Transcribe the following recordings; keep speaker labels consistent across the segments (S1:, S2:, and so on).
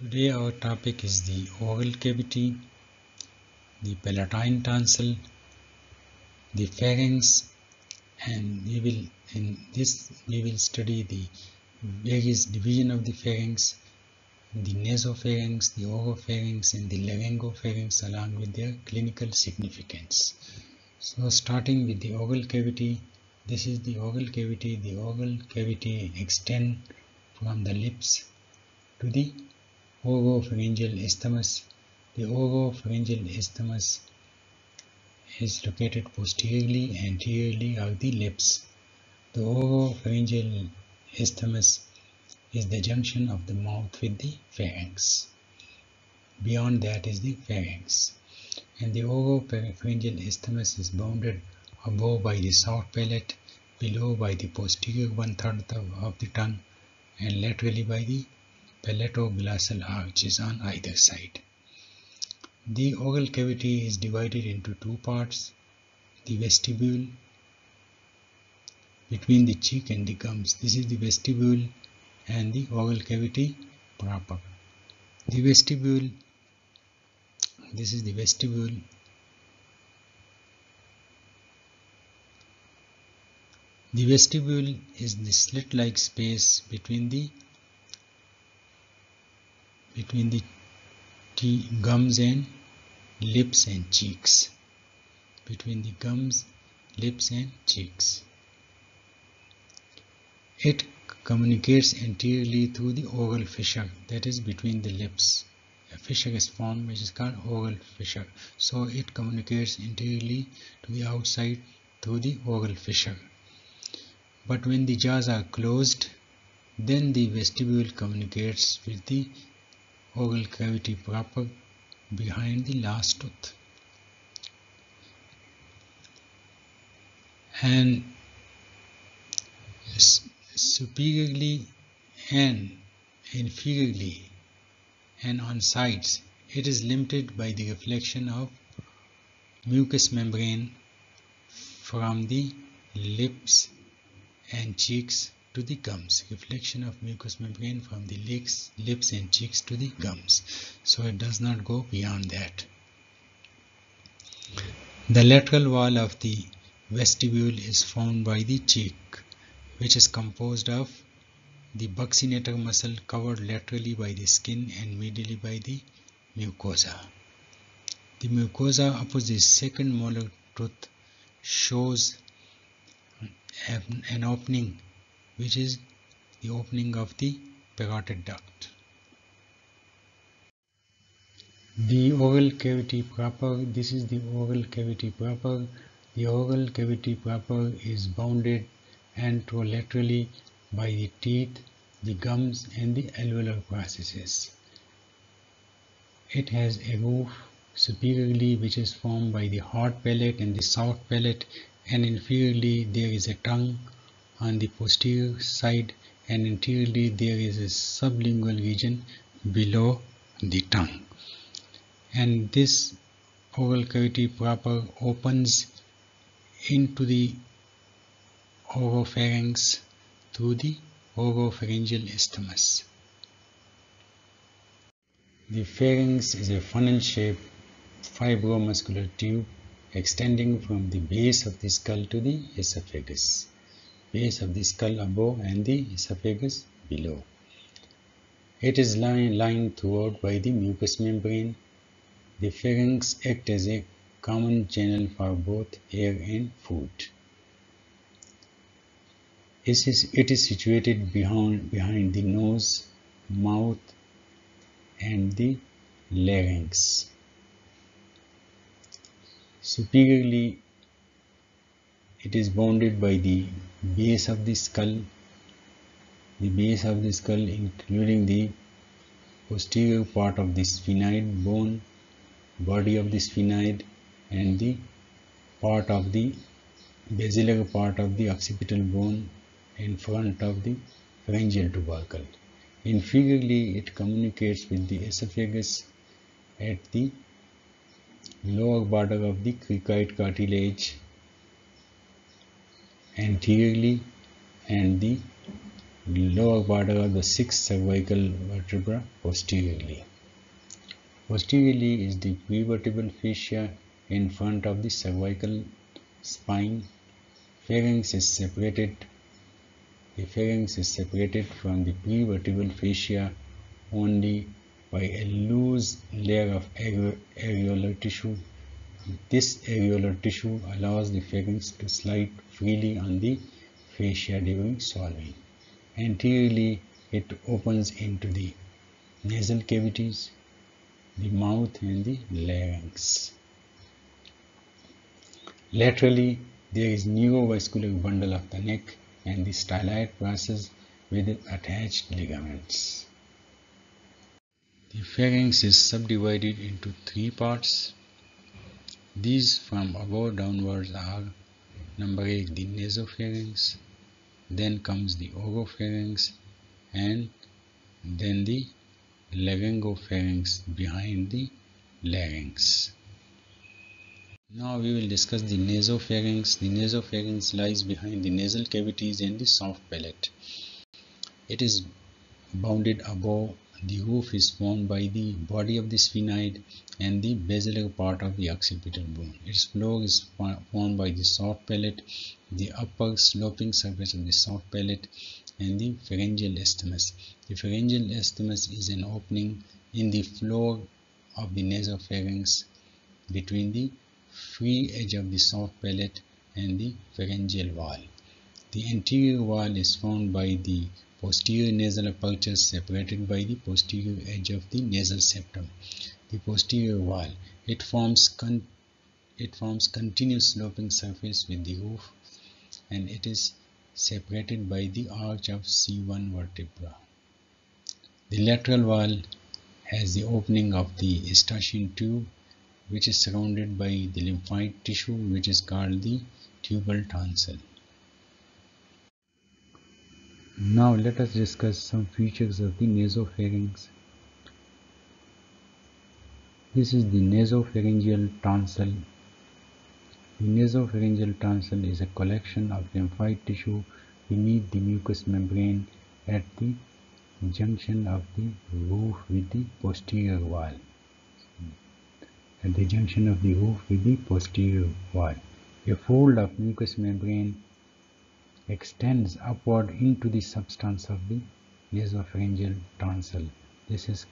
S1: Today our topic is the oral cavity, the palatine tonsil, the pharynx and we will in this we will study the various division of the pharynx, the nasopharynx, the oropharynx and the laryngopharynx along with their clinical significance. So starting with the oral cavity, this is the oral cavity, the oral cavity extends from the lips to the oropharyngeal isthmus. The oropharyngeal isthmus is located posteriorly and anteriorly of the lips. The oropharyngeal isthmus is the junction of the mouth with the pharynx. Beyond that is the pharynx. And the oropharyngeal isthmus is bounded above by the soft palate, below by the posterior one third of the tongue, and laterally by the palatoglossal arches on either side. The oral cavity is divided into two parts, the vestibule between the cheek and the gums. This is the vestibule and the oral cavity proper. The vestibule, this is the vestibule The vestibule is the slit-like space between the between the gums and lips and cheeks. Between the gums, lips and cheeks. It communicates anteriorly through the oral fissure that is between the lips. A fissure is formed which is called oral fissure. So it communicates anteriorly to the outside through the oral fissure. But when the jaws are closed, then the vestibule communicates with the oral cavity proper behind the last tooth. And superiorly and inferiorly and on sides, it is limited by the reflection of mucous membrane from the lips and cheeks to the gums. Reflection of mucous membrane from the lips, lips and cheeks to the gums. So it does not go beyond that. The lateral wall of the vestibule is formed by the cheek which is composed of the buccinator muscle covered laterally by the skin and medially by the mucosa. The mucosa opposite the second molar tooth shows an opening which is the opening of the parotid duct. The oral cavity proper, this is the oral cavity proper. The oral cavity proper is bounded anterolaterally by the teeth, the gums and the alveolar processes. It has a roof superiorly which is formed by the hard palate and the soft palate and inferiorly there is a tongue on the posterior side and anteriorly there is a sublingual region below the tongue and this oral cavity proper opens into the oropharynx through the oropharyngeal isthmus. The pharynx is a funnel-shaped fibromuscular tube extending from the base of the skull to the esophagus, base of the skull above and the esophagus below. It is lined throughout by the mucous membrane. The pharynx acts as a common channel for both air and food. It is, it is situated behind, behind the nose, mouth and the larynx. Superiorly, it is bounded by the base of the skull, the base of the skull including the posterior part of the sphenoid bone, body of the sphenoid and the part of the basilar part of the occipital bone in front of the pharyngeal tubercle. Inferiorly, it communicates with the esophagus at the lower border of the cricoid cartilage anteriorly and the lower part of the sixth cervical vertebra posteriorly. Posteriorly is the prevertebral fascia in front of the cervical spine. Pharynx is separated. The pharynx is separated from the prevertebral fascia only by a loose layer of areolar tissue. This areolar tissue allows the pharynx to slide freely on the fascia during swallowing. Anteriorly, it opens into the nasal cavities, the mouth and the larynx. Laterally, there is neurovascular bundle of the neck and the styloid process with attached ligaments. The pharynx is subdivided into three parts. These from above downwards are number 8 the nasopharynx, then comes the oropharynx and then the laryngopharynx behind the larynx. Now we will discuss the nasopharynx. The nasopharynx lies behind the nasal cavities and the soft palate. It is bounded above the roof is formed by the body of the sphenoid and the basilar part of the occipital bone. Its floor is formed by the soft palate, the upper sloping surface of the soft palate and the pharyngeal isthmus. The pharyngeal isthmus is an opening in the floor of the nasopharynx between the free edge of the soft palate and the pharyngeal wall. The anterior wall is formed by the posterior nasal apertures separated by the posterior edge of the nasal septum. The posterior wall, it forms it forms continuous sloping surface with the roof and it is separated by the arch of C1 vertebra. The lateral wall has the opening of the Eustachian tube which is surrounded by the lymphoid tissue which is called the tubal tonsil. Now let us discuss some features of the nasopharynx. This is the nasopharyngeal tonsil. The nasopharyngeal tonsil is a collection of lymphoid tissue beneath the mucous membrane at the junction of the roof with the posterior wall at the junction of the roof with the posterior wall. A fold of mucous membrane extends upward into the substance of the nasopharyngeal tonsil. This is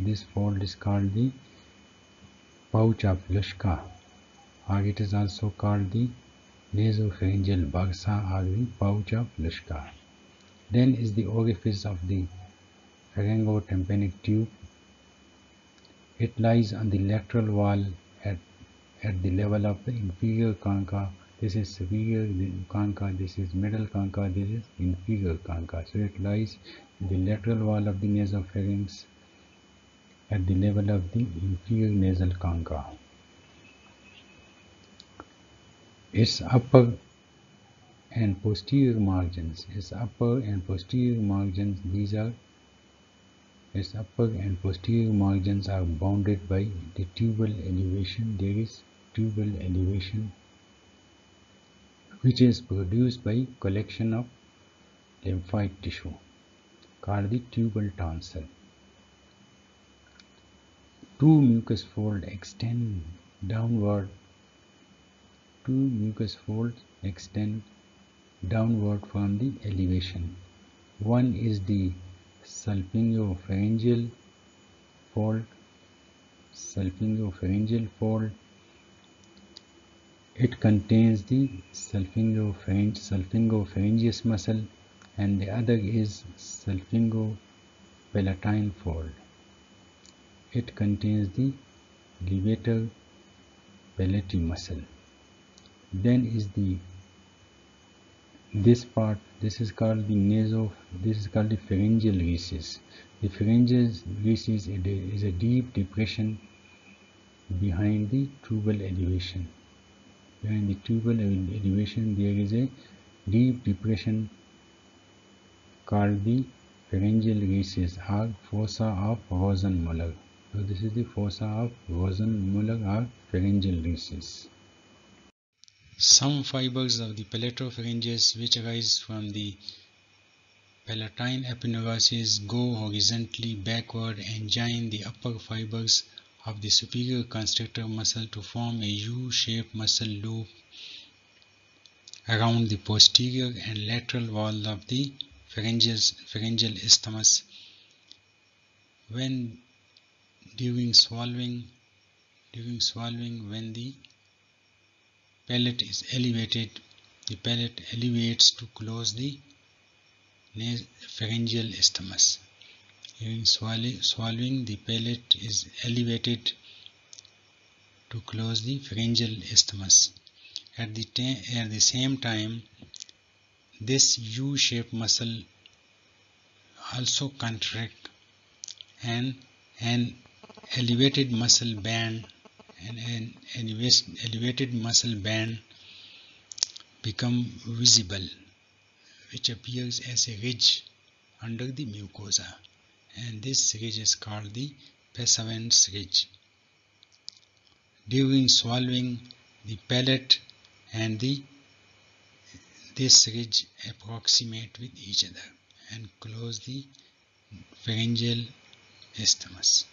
S1: this fold is called the pouch of Luschka or it is also called the nasopharyngeal bursa or the pouch of Luschka. Then is the orifice of the pharyngotympanic tube it lies on the lateral wall at, at the level of the inferior concha. This is superior concha, this is middle concha, this is inferior concha. So it lies in the lateral wall of the nasopharynx at the level of the inferior nasal concha. Its upper and posterior margins, its upper and posterior margins, these are its upper and posterior margins are bounded by the tubal elevation. There is tubal elevation which is produced by collection of lymphoid tissue called the tubal tonsil. Two mucous folds extend downward. Two mucous folds extend downward from the elevation. One is the salpingopharyngeal fold salpingopharyngeal fold it contains the salpingopharyngeus muscle and the other is salpingopalatine fold. It contains the levator palati muscle. Then is the this part this is called the naso this is called the pharyngeal recess the pharyngeal recess is a deep depression behind the tubal elevation behind the tubal elevation there is a deep depression called the pharyngeal recess or fossa of Rosenmuller so this is the fossa of Rosenmuller or pharyngeal recess. Some fibers of the palatopharyngeus which arise from the palatine aponeurosis go horizontally backward and join the upper fibers of the superior constrictor muscle to form a U-shaped muscle loop around the posterior and lateral wall of the pharyngeal, pharyngeal isthmus. When during swallowing, during swallowing, when the palate is elevated, the palate elevates to close the pharyngeal isthmus. During swallowing, the palate is elevated to close the pharyngeal isthmus. At the, at the same time, this U-shaped muscle also contract and an elevated muscle band and an elevated muscle band become visible which appears as a ridge under the mucosa and this ridge is called the Passavant's ridge. During swallowing, the palate and the this ridge approximate with each other and close the pharyngeal isthmus.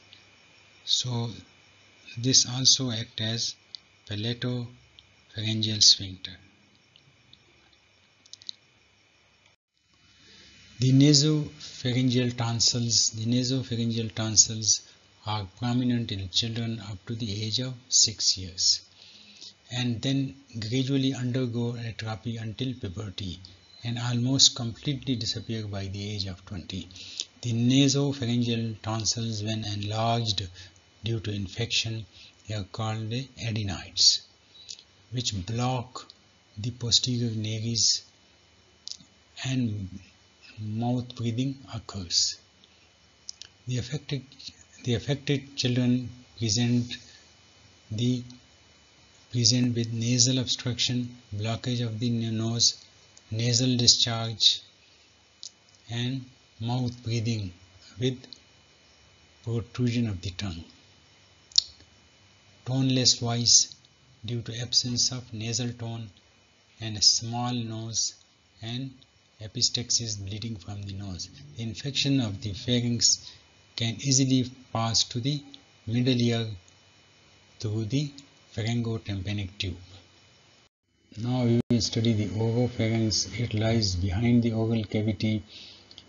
S1: So this also act as palatopharyngeal sphincter. The nasopharyngeal tonsils, the nasopharyngeal tonsils are prominent in children up to the age of 6 years and then gradually undergo atrophy until puberty and almost completely disappear by the age of 20. The nasopharyngeal tonsils when enlarged due to infection are called adenoids, which block the posterior nares and mouth breathing occurs. The affected, the affected children present the present with nasal obstruction, blockage of the nose, nasal discharge and mouth breathing with protrusion of the tongue. Toneless voice due to absence of nasal tone and a small nose and epistaxis bleeding from the nose. The infection of the pharynx can easily pass to the middle ear through the pharyngotympanic tube. Now we will study the oropharynx. It lies behind the oral cavity.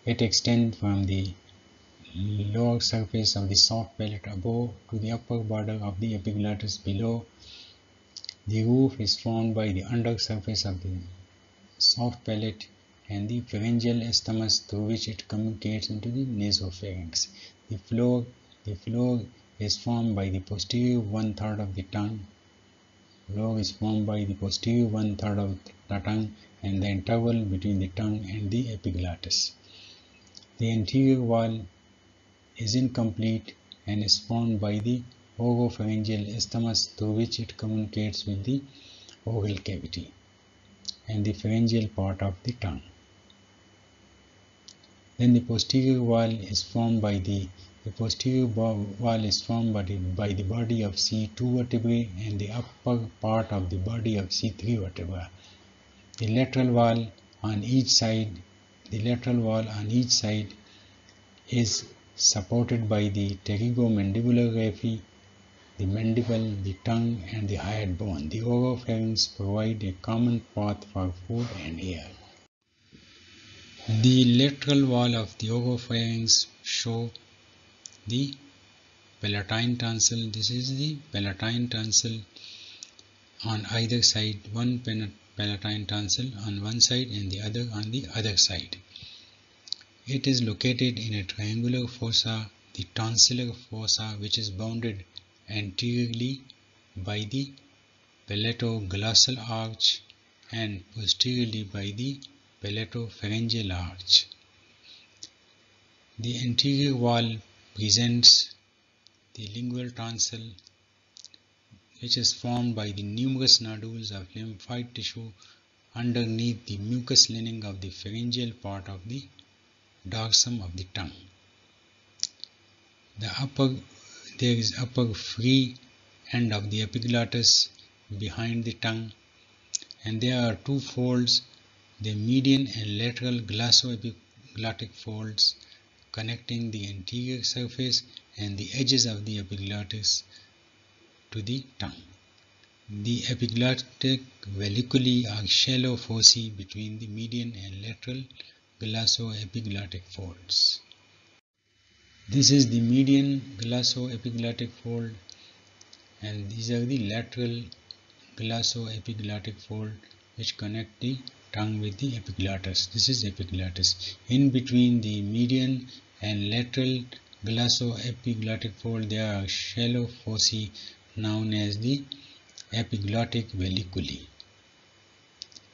S1: It extends from the lower surface of the soft palate above to the upper border of the epiglottis below. The roof is formed by the under surface of the soft palate and the pharyngeal isthmus through which it communicates into the nasopharynx. The floor, the is formed by the posterior one third of the tongue. Floor is formed by the posterior one third of the tongue and the interval between the tongue and the epiglottis. The anterior wall is incomplete and is formed by the oropharyngeal isthmus through which it communicates with the oral cavity and the pharyngeal part of the tongue. Then the posterior wall is formed by the the posterior wall is formed by the, by the body of C2 vertebrae and the upper part of the body of C3 vertebra. The lateral wall on each side, the lateral wall on each side is supported by the pterygomandibular raphe, the mandible, the tongue and the hyoid bone. The oropharynx provide a common path for food and air. The lateral wall of the oropharynx show the palatine tonsil. This is the palatine tonsil on either side. One palatine tonsil on one side and the other on the other side. It is located in a triangular fossa, the tonsillar fossa, which is bounded anteriorly by the palatoglossal arch and posteriorly by the palatopharyngeal arch. The anterior wall presents the lingual tonsil which is formed by the numerous nodules of lymphoid tissue underneath the mucous lining of the pharyngeal part of the dorsum of the tongue. The upper there is upper free end of the epiglottis behind the tongue and there are two folds the median and lateral glottic folds connecting the anterior surface and the edges of the epiglottis to the tongue. The epiglottic valleculae are shallow fossae between the median and lateral glossoepiglottic folds. This is the median glossoepiglottic fold and these are the lateral glossoepiglottic fold which connect the tongue with the epiglottis. This is epiglottis. In between the median and lateral glossoepiglottic fold there are shallow fossae known as the epiglottic valleculae.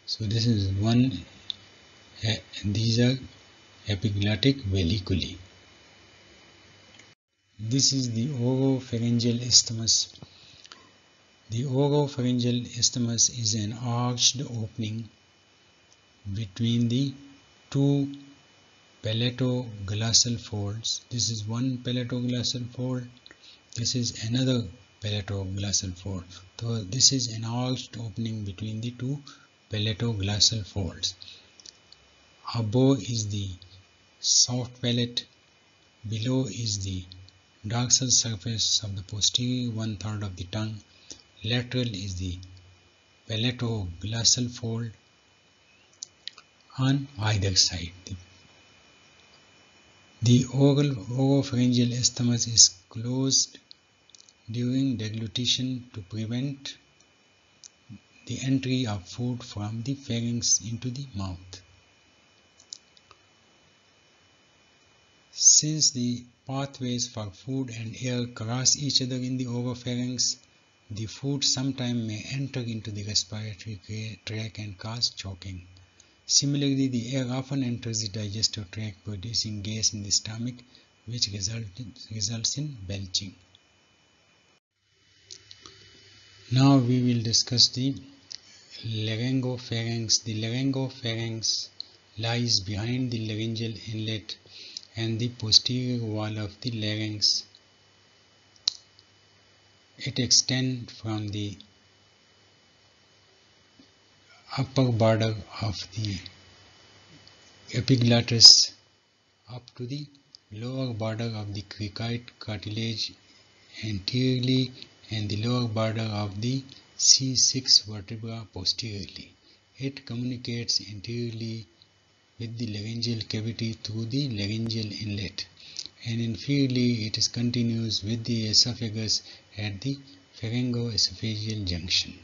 S1: So this is one, uh, these are epiglottic valleculae. This is the oropharyngeal isthmus. The oropharyngeal isthmus is an arched opening between the two palatoglossal folds. This is one palatoglossal fold. This is another palatoglossal fold. So this is an arched opening between the two palatoglossal folds. Above is the soft palate. Below is the dorsal surface of the posterior one third of the tongue. Lateral is the palatoglossal fold on either side. The oral oropharyngeal isthmus is closed during deglutition to prevent the entry of food from the pharynx into the mouth. Since the pathways for food and air cross each other in the oropharynx, the food sometimes may enter into the respiratory tract and cause choking. Similarly, the air often enters the digestive tract producing gas in the stomach which result, results in belching. Now we will discuss the laryngopharynx. The laryngopharynx lies behind the laryngeal inlet and the posterior wall of the larynx. It extends from the upper border of the epiglottis up to the lower border of the cricoid cartilage anteriorly and the lower border of the C6 vertebra posteriorly. It communicates anteriorly with the laryngeal cavity through the laryngeal inlet and inferiorly it is continuous with the esophagus at the pharyngoesophageal junction.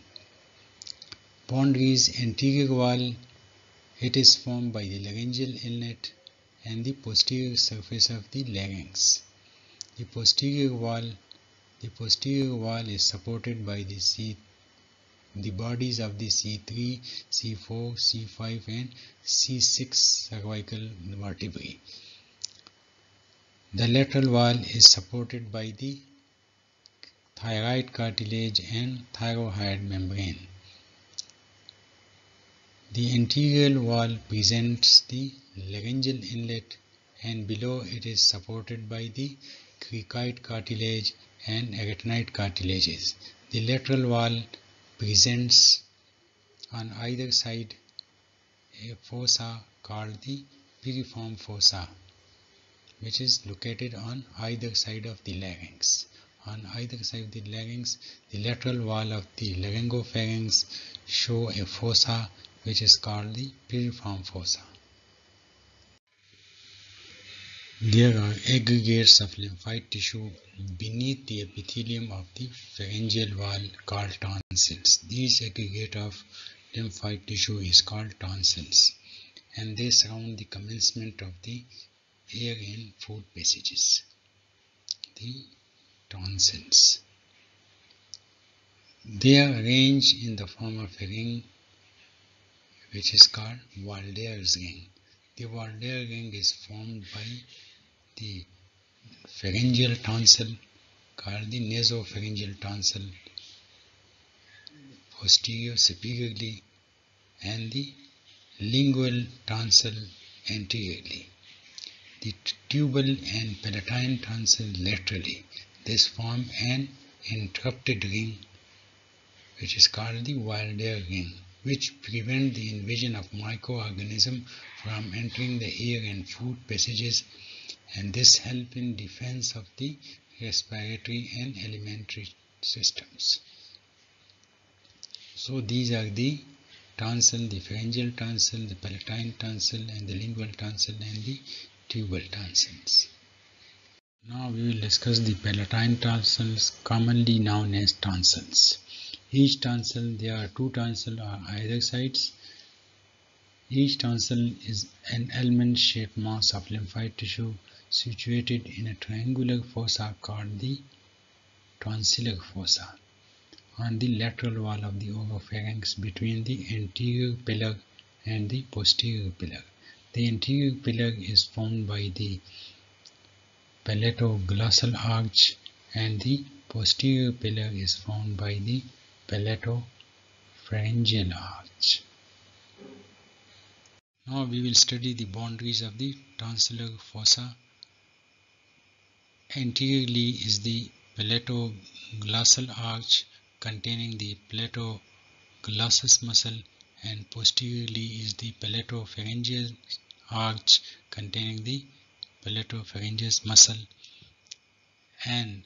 S1: Boundaries anterior wall it is formed by the laryngeal inlet and the posterior surface of the larynx. The posterior wall the posterior wall is supported by the C the bodies of the C3, C4, C5 and C6 cervical vertebrae. The lateral wall is supported by the thyroid cartilage and thyroid membrane. The anterior wall presents the laryngeal inlet and below it is supported by the cricoid cartilage and arytenoid cartilages. The lateral wall presents on either side a fossa called the piriform fossa which is located on either side of the larynx. On either side of the larynx, the lateral wall of the laryngopharynx show a fossa which is called the piriform fossa. There are aggregates of lymphoid tissue beneath the epithelium of the pharyngeal wall called tonsils. These aggregate of lymphoid tissue is called tonsils and they surround the commencement of the air and food passages. The tonsils. They are arranged in the form of a ring which is called Waldeyer's ring. The Waldeyer ring is formed by the pharyngeal tonsil called the nasopharyngeal tonsil posterior superiorly and the lingual tonsil anteriorly. The tubal and palatine tonsil laterally. This form an interrupted ring which is called the Waldeyer ring. Which prevent the invasion of microorganisms from entering the air and food passages and this help in defense of the respiratory and alimentary systems. So these are the tonsil, the pharyngeal tonsil, the palatine tonsil and the lingual tonsil and the tubal tonsils. Now we will discuss the palatine tonsils commonly known as tonsils. Each tonsil, there are two tonsils on either sides. Each tonsil is an almond-shaped mass of lymphoid tissue situated in a triangular fossa called the tonsillar fossa on the lateral wall of the oropharynx between the anterior pillar and the posterior pillar. The anterior pillar is formed by the palatoglossal arch and the posterior pillar is formed by the palatopharyngeal arch. Now we will study the boundaries of the tonsillar fossa. Anteriorly is the palatoglossal arch containing the palatoglossus muscle and posteriorly is the palatopharyngeal arch containing the palatopharyngeal muscle and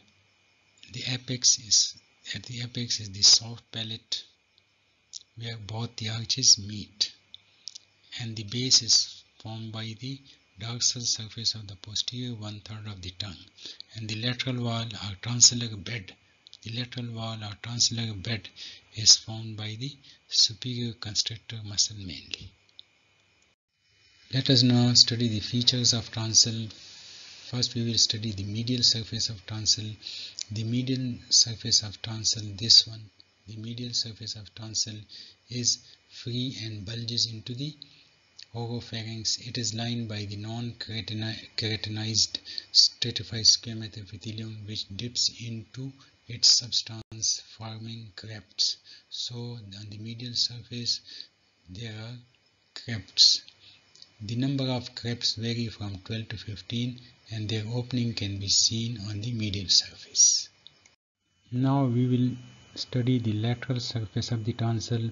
S1: the apex is at the apex is the soft palate where both the arches meet and the base is formed by the dorsal surface of the posterior one third of the tongue and the lateral wall or tonsillar bed the lateral wall or tonsillar bed is formed by the superior constrictor muscle mainly. Let us now study the features of tonsil. First we will study the medial surface of tonsil. The medial surface of tonsil, this one, the medial surface of tonsil is free and bulges into the oropharynx. It is lined by the non-keratinized stratified squamous epithelium which dips into its substance forming crypts. So on the medial surface there are crypts. The number of crypts vary from 12 to 15 and their opening can be seen on the medial surface. Now we will study the lateral surface of the tonsil.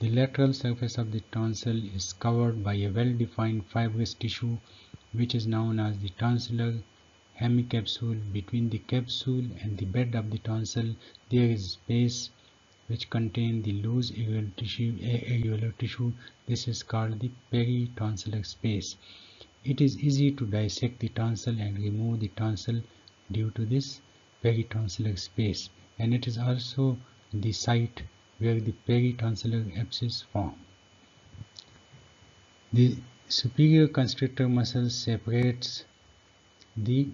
S1: The lateral surface of the tonsil is covered by a well-defined fibrous tissue which is known as the tonsillar hemicapsule. Between the capsule and the bed of the tonsil there is space which contain the loose areolar tissue, tissue. This is called the peritonsillar space. It is easy to dissect the tonsil and remove the tonsil due to this peritonsillar space and it is also the site where the peritonsillar abscess form. The superior constrictor muscle separates the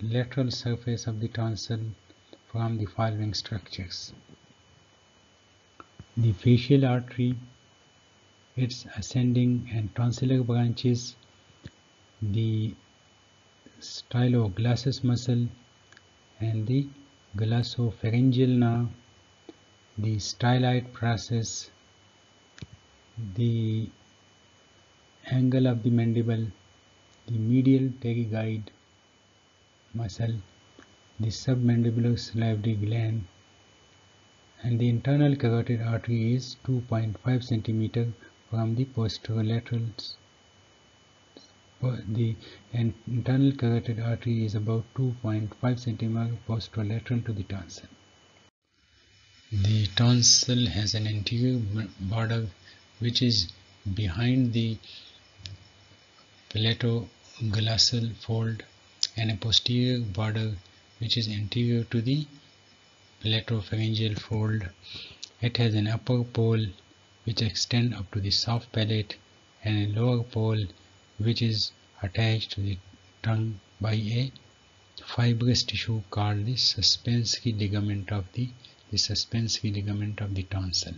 S1: lateral surface of the tonsil from the following structures the facial artery, its ascending and tonsillar branches, the styloglossus muscle and the glossopharyngeal nerve, the styloid process, the angle of the mandible, the medial pterygoid muscle, the submandibular salivary gland, and the internal carotid artery is 2.5 centimeter from the posterolaterals. The internal carotid artery is about 2.5 centimeter posterolateral to the tonsil. The tonsil has an anterior border which is behind the palatoglossal fold and a posterior border which is anterior to the palatopharyngeal fold. It has an upper pole which extends up to the soft palate and a lower pole which is attached to the tongue by a fibrous tissue called the suspensory ligament of the, the suspensory ligament of the tonsil.